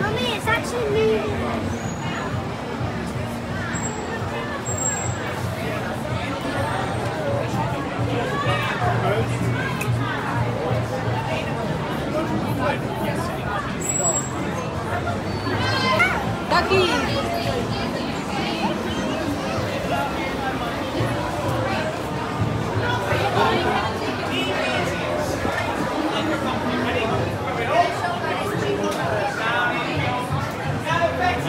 Mommy, it's actually moving.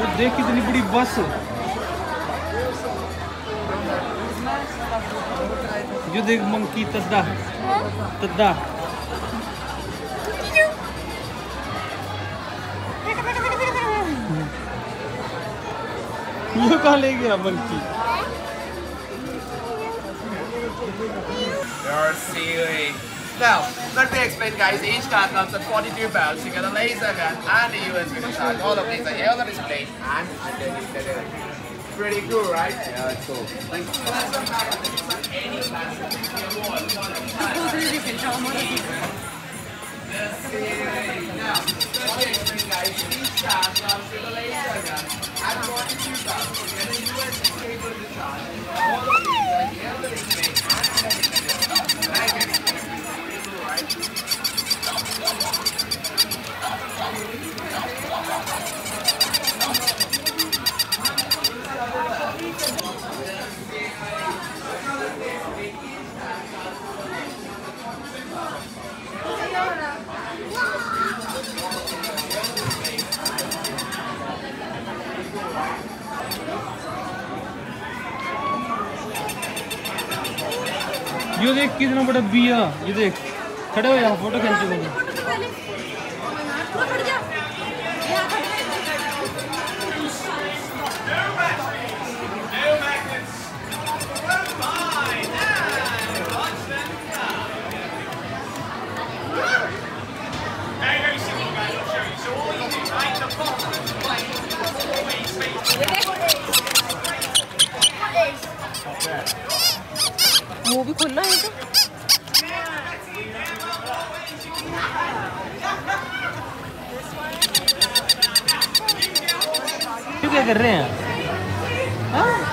ये देख कितनी बड़ी बस। जो देख मंकी तद्दा। तद्दा। ये कहाँ ले गया monkey? You're silly. Now, let me explain, guys. Each card comes with 42 bells. You get a laser gun and a USB charge. All of these are here on the display. And underneath the direct. Pretty cool, right? Yeah, it's cool. Thank you. Now, let me explain, guys. Each card comes with a laser gun and 42 bells. ये देख कितना बड़ा बिया ये देख। खड़े हो यहाँ फ़ोटो खींचे मुझे वो भी खोलना है तो क्या कर रहे हैं हाँ?